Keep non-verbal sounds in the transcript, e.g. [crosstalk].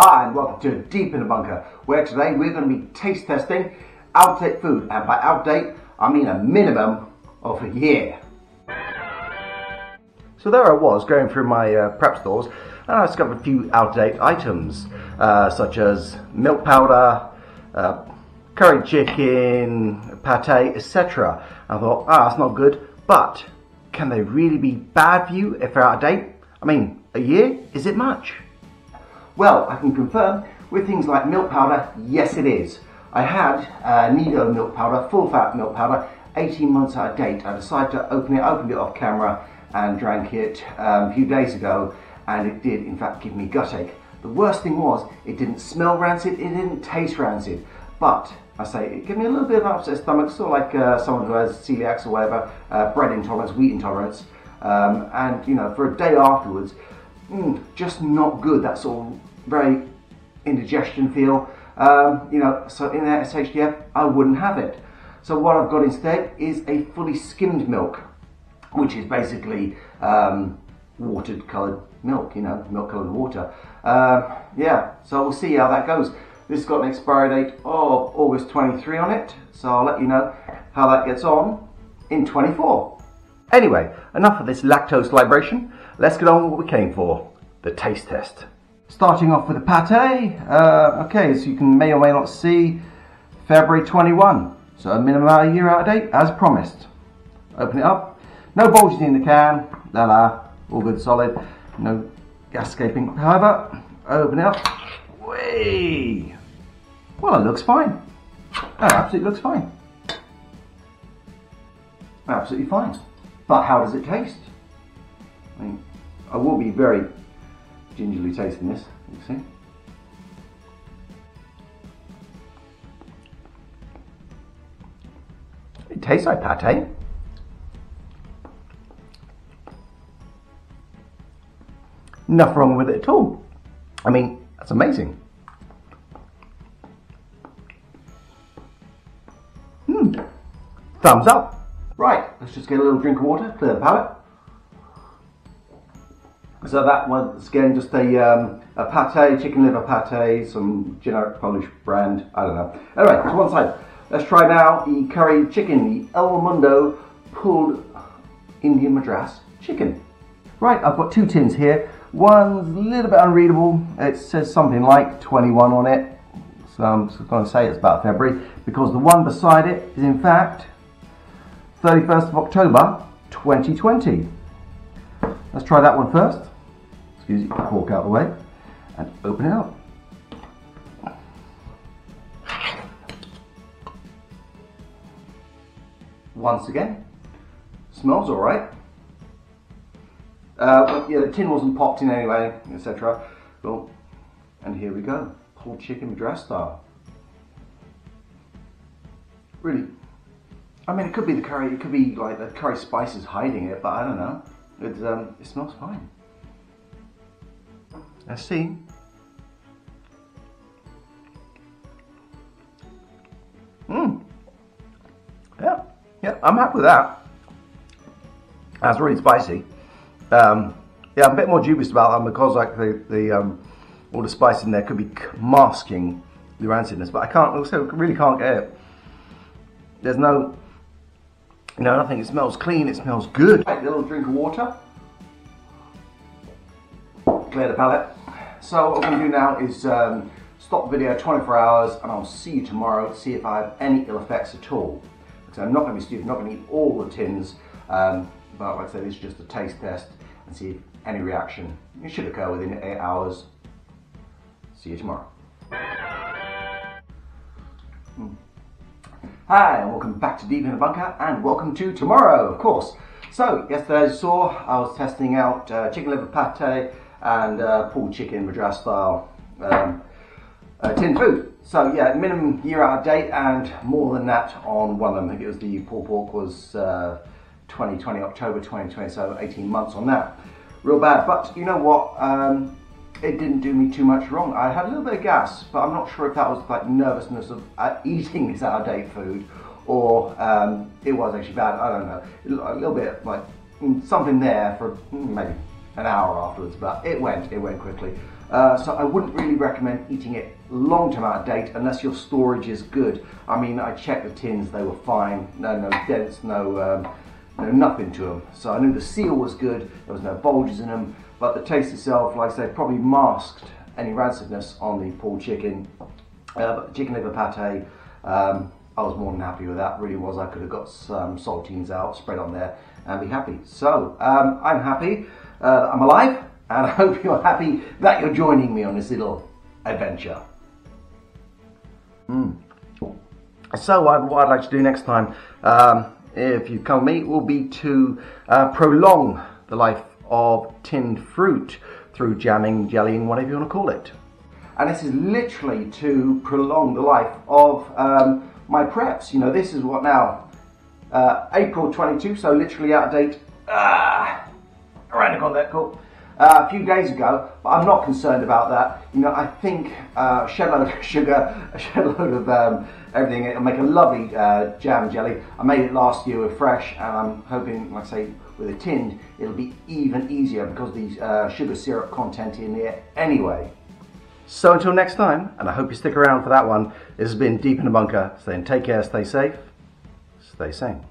Hi and welcome to Deep in the Bunker, where today we're going to be taste testing out-date food, and by out-date I mean a minimum of a year. So there I was going through my uh, prep stores and I discovered a few out-of-date items uh, such as milk powder, uh, curry chicken, pate, etc. I thought, ah, that's not good, but can they really be bad for you if they're out of date? I mean, a year? Is it much? Well, I can confirm with things like milk powder, yes it is. I had uh, Nido milk powder, full fat milk powder, 18 months out of date. I decided to open it, opened it off camera and drank it um, a few days ago and it did in fact give me gut ache. The worst thing was it didn't smell rancid, it didn't taste rancid, but I say it gave me a little bit of an upset stomach, sort of like uh, someone who has celiac or whatever, uh, bread intolerance, wheat intolerance, um, and you know for a day afterwards, mm, just not good. That sort of very indigestion feel. Um, you know, so in that SHTF, I wouldn't have it. So what I've got instead is a fully skimmed milk, which is basically um, watered coloured milk, you know, milk coloured water. Uh, yeah, so we'll see how that goes. This has got an expiry date of August 23 on it, so I'll let you know how that gets on in 24. Anyway, enough of this lactose libration. Let's get on with what we came for, the taste test. Starting off with a pate. Uh, okay, so you can may or may not see February 21. So a minimum a year out of date, as promised. Open it up. No bulges in the can. La la. All good, solid. No gas escaping. However, open it up. Whee! Well, it looks fine. Absolutely looks fine. Absolutely fine. But how does it taste? I mean, I will be very gingerly tasting this, you see. It tastes like pate. Nothing wrong with it at all. I mean, that's amazing. Hmm. Thumbs up. Right, let's just get a little drink of water, clear the palate. So that was again just a, um, a pate, chicken liver pate, some generic Polish brand, I don't know. Anyway, to one side. Let's try now the curry chicken, the El Mundo pulled Indian Madras chicken. Right, I've got two tins here. One's a little bit unreadable. It says something like 21 on it. So I'm just going to say it's about February because the one beside it is in fact 31st of October 2020. Let's try that one first. Excuse me, cork out of the way and open it up. Once again, smells alright. Uh, yeah, the tin wasn't popped in anyway, etc. Well, and here we go, pulled chicken madras style. Really, I mean, it could be the curry, it could be like the curry spices hiding it, but I don't know. It, um, it smells fine. See. Mmm. Yeah, yeah, I'm happy with that. That's really spicy. Um, yeah, I'm a bit more dubious about that because like the, the um, all the spice in there could be masking the rancidness, but I can't also really can't get it. There's no, you know, nothing. It smells clean. It smells good. Take a little drink of water. Clear the palate. So what we're going to do now is um, stop the video 24 hours, and I'll see you tomorrow to see if I have any ill effects at all. Because I'm not going to be stupid. I'm not going to eat all the tins. Um, but like I said, this is just a taste test and see if any reaction. It should occur within eight hours. See you tomorrow. Hmm. Hi, and welcome back to Deep in the Bunker, and welcome to tomorrow, of course. So, yesterday as you saw, I was testing out uh, chicken liver pate and uh, pulled chicken Madras style um, uh, tin food. So yeah, minimum year out date and more than that on one of them. I think it was the pulled pork was uh, 2020, October 2020, so 18 months on that. Real bad, but you know what? Um, it didn't do me too much wrong. I had a little bit of gas, but I'm not sure if that was like nervousness of uh, eating this out of date food or um, it was actually bad. I don't know. A little bit like mm, something there for mm, maybe an hour afterwards, but it went, it went quickly. Uh, so I wouldn't really recommend eating it long time out of date unless your storage is good. I mean, I checked the tins; they were fine. No, no dents, no, um, no nothing to them. So I knew the seal was good. There was no bulges in them, but the taste itself, like I said, probably masked any rancidness on the pulled chicken. Uh, but chicken liver pate. Um, I was more than happy with that. Really was. I could have got some saltines out, spread on there, and be happy. So um, I'm happy. Uh, I'm alive, and I hope you're happy that you're joining me on this little adventure. Mm. So what, I'd like to do next time, um, if you come with me, will be to uh, prolong the life of tinned fruit through jamming, jellying, whatever you want to call it. And this is literally to prolong the life of um, my preps. You know, this is what now, uh, April 22, so literally out of date. Ah, around the corner, cool. Uh, a few days ago, but I'm not concerned about that. You know, I think uh, a shed load of [laughs] sugar, a shed load of um, everything, it'll make a lovely uh, jam jelly. I made it last year with fresh, and I'm hoping, like I say, with a tinned, it'll be even easier because the uh, sugar syrup content in there anyway. So until next time, and I hope you stick around for that one, this has been Deep in the Bunker, saying take care, stay safe, stay sane.